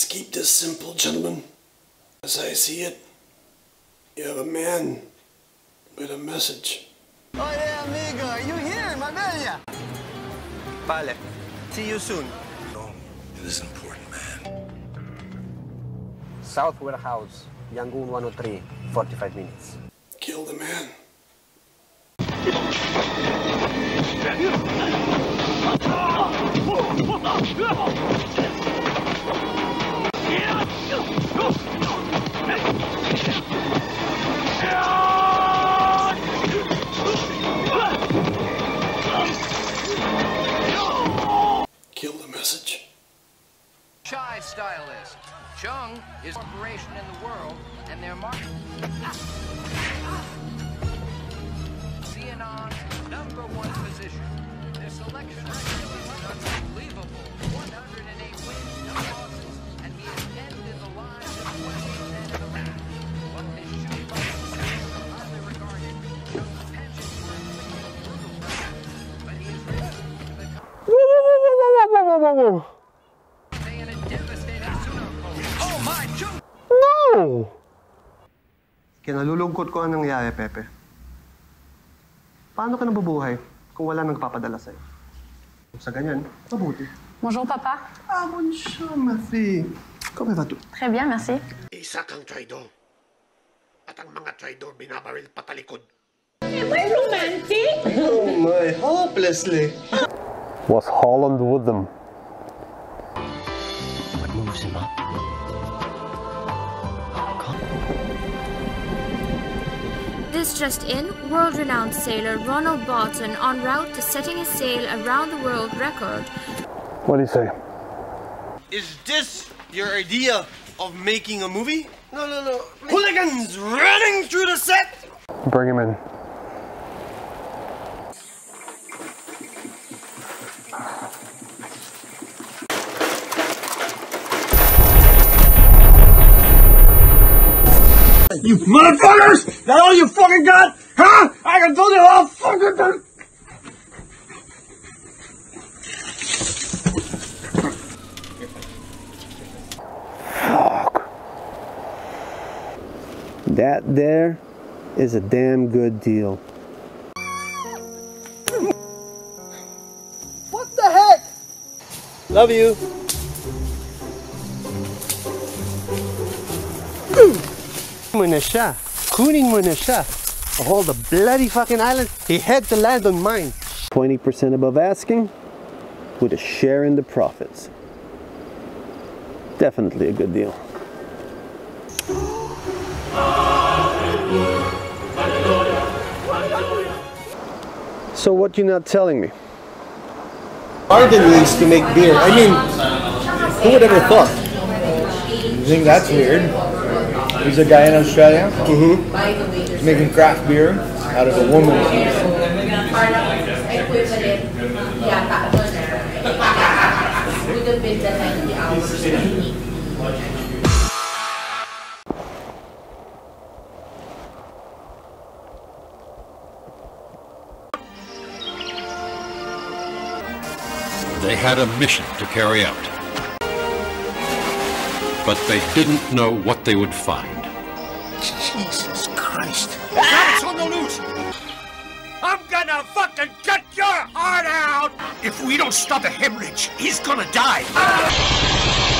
Let's keep this simple, gentlemen. As I see it, you have a man with a message. Oye, amigo, are you here, Marbella? Vale. See you soon. No, it is important, man. South Warehouse, Yangon 103, 45 minutes. Kill the man. Shy stylist. Chung is corporation in the world, and their market. CNN number one position. Their selection is unbelievable. 108 wins, no losses, and he ended the line of 2010 in the round. What are highly regarded. Inflicted brutal but he risen to They No! Kaya nalulungkot ko ang nangyayari, Pepe. Paano ka nabubuhay kung wala nagpapadala sa'yo? Sa ganyan, mabuti. Bonjour papa. Ah, bonjour, ma fille. Comment vas-tu? Très bien, merci. Isa kang traidor. At ang mga traidor binabaril patalikod. Oh my, hopelessly. Was Holland with them? What moves him up? This just in, world-renowned sailor Ronald Barton en route to setting a sail around the world record What do you say? Is this your idea of making a movie? No, no, no. Hooligans running through the set! Bring him in. You motherfuckers! That all you fucking got? Huh? I can build it all fucking thing! That there is a damn good deal. What the heck? Love you. Mo na siya. Kunin mo na siya. Of all the bloody fucking island, he had to land on mine. 20% above asking, with a share in the profits. Definitely a good deal. So what you not telling me? Garden leaves to make beer. I mean, who would ever thought? You think that's weird? There's a guy in Australia He's making craft beer out of a woman's yeast. They had a mission to carry out. But they didn't know what they would find. Jesus Christ. That's on the loose! I'm gonna fucking cut your heart out! If we don't stop the hemorrhage, he's gonna die! Ah!